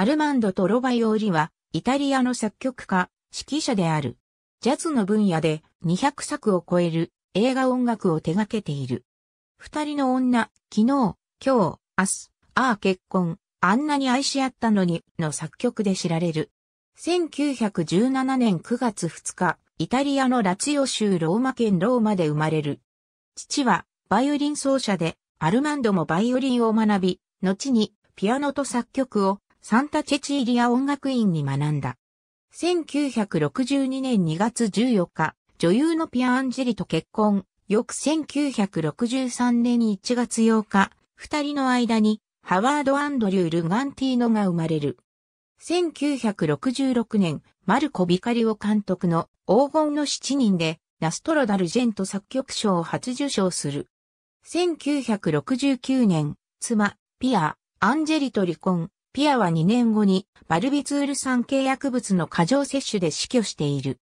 アルマンド・トロバイオーリは、イタリアの作曲家、指揮者である。ジャズの分野で200作を超える映画音楽を手掛けている。二人の女、昨日、今日、明日、ああ結婚、あんなに愛し合ったのに、の作曲で知られる。1917年9月2日、イタリアのラツィオ州ローマ県ローマで生まれる。父はバイオリン奏者で、アルマンドもバイオリンを学び、後にピアノと作曲をサンタチェチーリア音楽院に学んだ。1962年2月14日、女優のピアアンジェリと結婚。翌1963年1月8日、二人の間にハワード・アンドリュー・ルガンティーノが生まれる。1966年、マルコ・ビカリオ監督の黄金の七人で、ナストロダルジェント作曲賞を初受賞する。1969年、妻、ピア、アンジェリと離婚。ピアは2年後に、バルビツール酸系薬物の過剰摂取で死去している。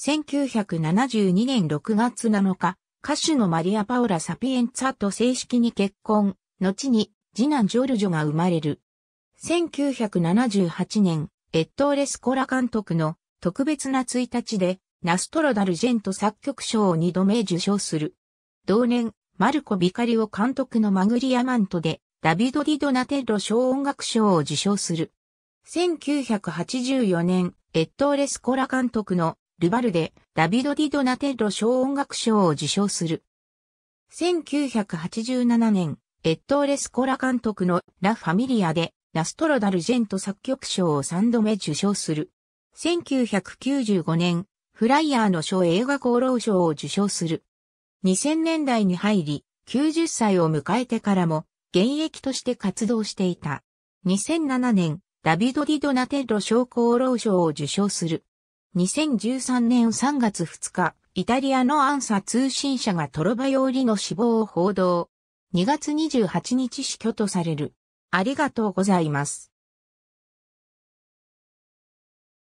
1972年6月7日、歌手のマリア・パオラ・サピエンツァと正式に結婚。後に、次男ジョルジョが生まれる。1978年、エットーレ・スコラ監督の特別な1日で、ナストロダルジェント作曲賞を2度目受賞する。同年、マルコ・ビカリオ監督のマグリアマントで、ダビド・ディ・ドナテッロ賞音楽賞を受賞する。1984年、エットーレ・スコラ監督のルバルで、ダビド・ディ・ドナテッロ賞音楽賞を受賞する。1987年、エットーレスコラ監督のラ・ファミリアで、ナストロダルジェント作曲賞を3度目受賞する。1995年、フライアーノ賞映画功労賞を受賞する。2000年代に入り、90歳を迎えてからも、現役として活動していた。2007年、ダビド・ディ・ドナテッロ症候労賞を受賞する。2013年3月2日、イタリアのアンサ通信社がトロバヨーリの死亡を報道。2月28日死去とされる。ありがとうございます。